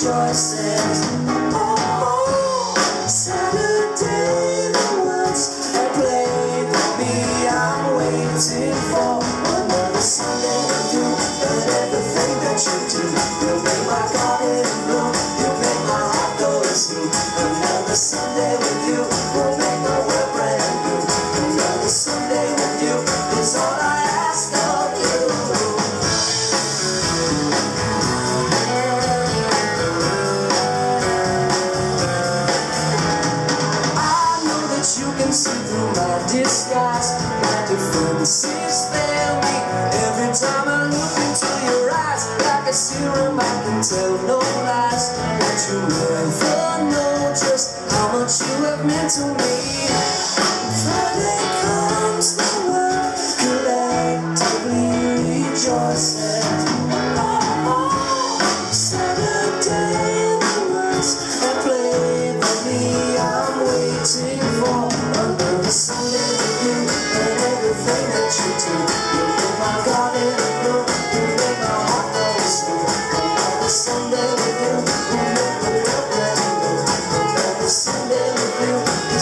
choices. sits there me Every time I look into your eyes Like a serum I can tell no lies. But you were for, know just how much you have meant to me.